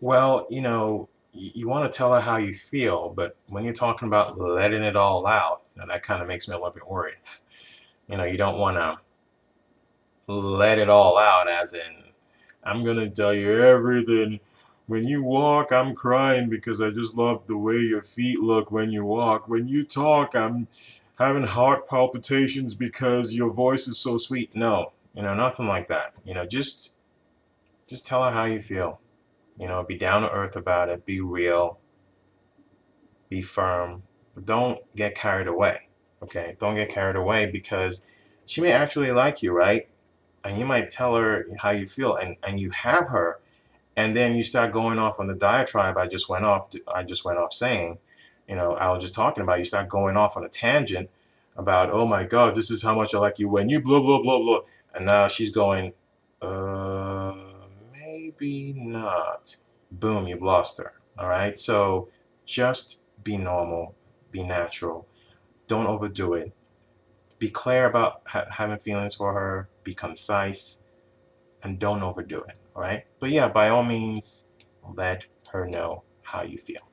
Well, you know, you, you want to tell her how you feel, but when you're talking about letting it all out, you know, that kind of makes me a little bit worried. You know, you don't want to let it all out as in, I'm going to tell you everything. When you walk, I'm crying because I just love the way your feet look when you walk. When you talk, I'm having heart palpitations because your voice is so sweet. No, you know, nothing like that. You know, just just tell her how you feel. You know, be down to earth about it, be real, be firm, but don't get carried away. Okay? Don't get carried away because she may actually like you, right? And you might tell her how you feel and, and you have her and then you start going off on the diatribe I just went off I just went off saying you know, I was just talking about, you start going off on a tangent about, oh my God, this is how much I like you when you blah, blah, blah, blah. And now she's going, uh, maybe not. Boom, you've lost her. All right. So just be normal, be natural. Don't overdo it. Be clear about ha having feelings for her, be concise, and don't overdo it. All right. But yeah, by all means, let her know how you feel.